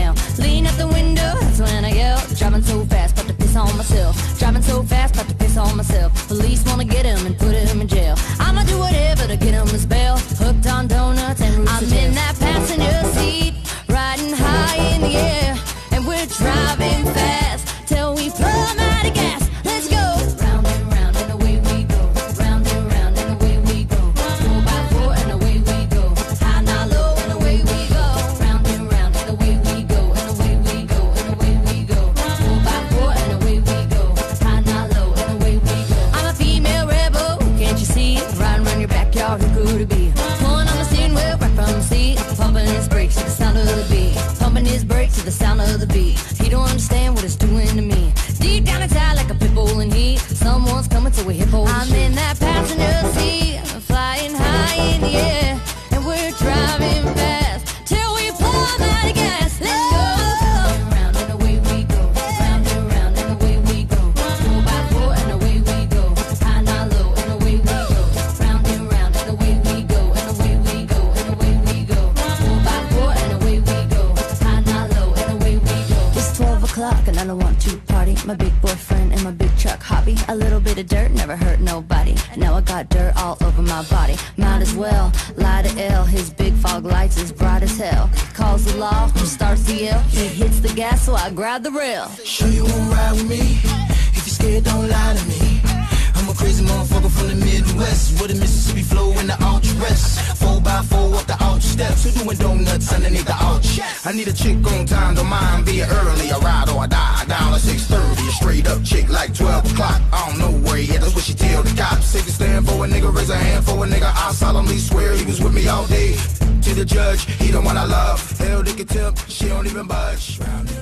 now. Lean out the window, that's when I yell. Driving so fast, about to piss on myself. Driving so fast, about to piss on myself. Police wanna get him and put him in jail. We hit bold. I'm in that passenger seat, flying high in the air, and we're driving fast till we pull that gas. Let's go. Round and away we go, round and round and away we go, four by four and away we go, high not low and away we go, round and round and away we go, and away we go, and away we go, four by four and away we go, high not low and away we go. It's 12 o'clock and I don't want to party. My big boyfriend and my big hobby. A little bit of dirt never hurt nobody. Now I got dirt all over my body. Might as well lie to L. His big fog lights is bright as hell. Calls the law, starts the yell. He hits the gas, so I grab the rail. Sure you won't ride with me? If you're scared, don't lie to me. I'm a crazy motherfucker from the Midwest with a Mississippi flow in the ultra rest. Four by four up the ouch steps. Who doing donuts underneath the ouch? I need a chick on time, don't mind being early. I ride or I die. Down at a stand for a nigga, raise a hand for a nigga. I solemnly swear he was with me all day. To the judge, he the one I love. Hell, they can tip, she don't even budge. Round